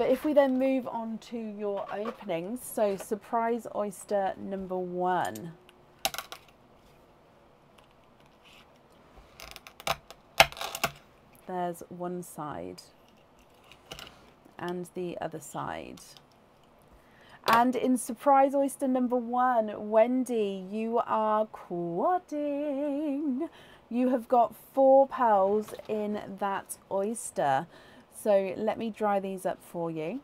But if we then move on to your openings, so surprise oyster number one. There's one side and the other side. And in surprise oyster number one, Wendy, you are quadding. You have got four pearls in that oyster. So let me dry these up for you.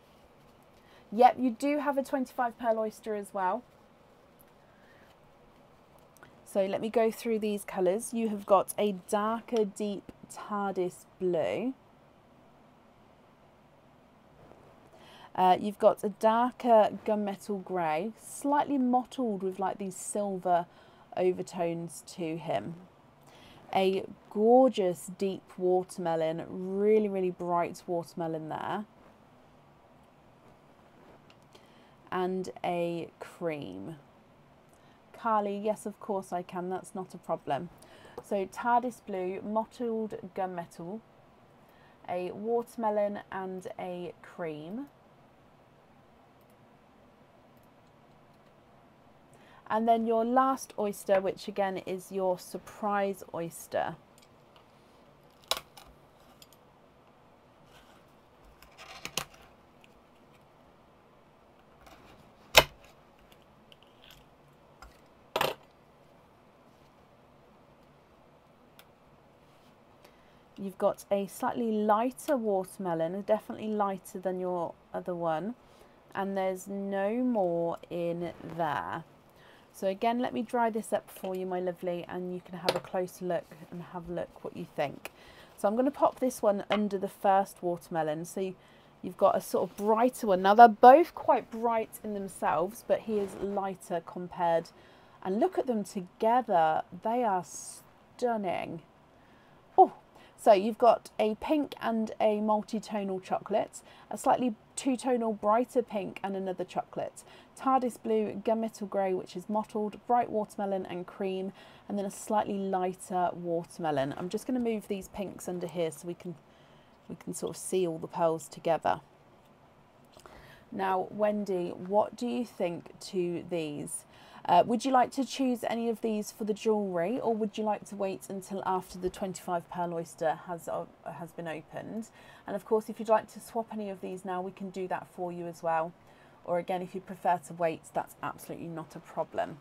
Yep, you do have a 25 pearl oyster as well. So let me go through these colours. You have got a darker deep TARDIS blue. Uh, you've got a darker gunmetal grey, slightly mottled with like these silver overtones to him. A gorgeous deep watermelon, really, really bright watermelon there. And a cream. Carly, yes, of course I can, that's not a problem. So TARDIS blue, mottled gunmetal, a watermelon and a cream. And then your last oyster, which again is your surprise oyster. You've got a slightly lighter watermelon, definitely lighter than your other one. And there's no more in there. So again, let me dry this up for you, my lovely, and you can have a closer look and have a look what you think. So I'm going to pop this one under the first watermelon. So you, you've got a sort of brighter one. Now they're both quite bright in themselves, but he is lighter compared. And look at them together. They are stunning. So you've got a pink and a multi-tonal chocolate, a slightly two-tonal brighter pink and another chocolate, TARDIS blue, gunmetal grey which is mottled, bright watermelon and cream, and then a slightly lighter watermelon. I'm just going to move these pinks under here so we can we can sort of see all the pearls together. Now, Wendy, what do you think to these? Uh, would you like to choose any of these for the jewellery or would you like to wait until after the 25 pearl oyster has, uh, has been opened? And of course, if you'd like to swap any of these now, we can do that for you as well. Or again, if you prefer to wait, that's absolutely not a problem.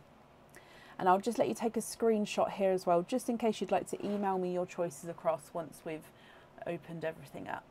And I'll just let you take a screenshot here as well, just in case you'd like to email me your choices across once we've opened everything up.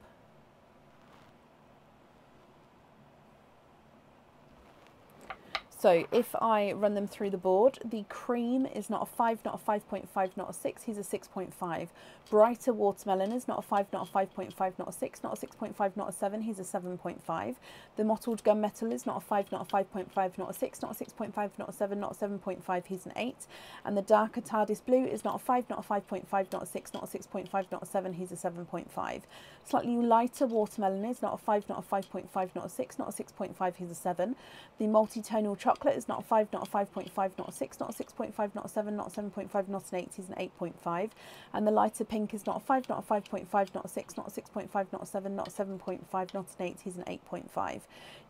So if I run them through the board, the cream is not a 5, not a 5.5, not a 6, he's a 6.5. Brighter watermelon is not a 5, not a 5.5, not a 6, not a 6.5, not a 7, he's a 7.5. The mottled gunmetal is not a 5, not a 5.5, not a 6, not a 6.5, not a 7, not a 7.5, he's an 8. And the darker TARDIS blue is not a 5, not a 5.5, not a 6, not a 6.5, not a 7, he's a 7.5. Slightly lighter watermelon is not a 5, not a 5.5, not a 6, not a 6.5, he's a 7. The multi-tonal chocolate chocolate is not a 5, not a 5.5, not a 6, not a 6.5, not a 7, not a 7.5, not an 8, is an 8.5. And the lighter pink is not a 5, not a 5.5, not a 6, not a 6.5, not a 7, not a 7.5, not an 8, is an 8.5.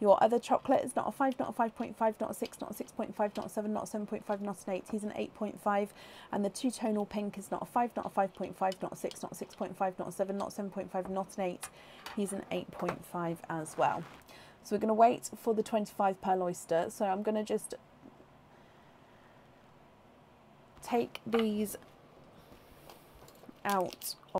Your other chocolate is not a 5, not a 5.5, not a 6, not a 6.5, not a 7, not a 7.5, not an 8, is an 8.5. And the two-tonal pink is not a 5, not a 5.5, not a 6, not a 6.5, not a 7, not a 7.5, not an 8, he's an 8.5 as well. So we're going to wait for the 25 pearl oyster. So I'm going to just take these out